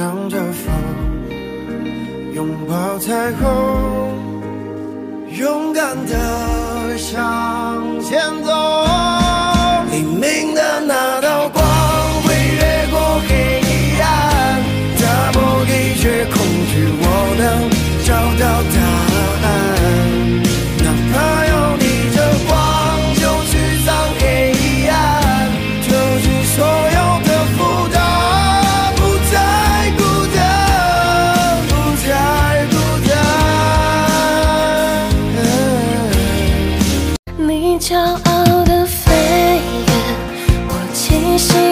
向着风拥抱彩虹勇敢的向前走。黎明的那道光会越过黑暗打破一切恐惧我能找到答你骄傲的飞远我栖息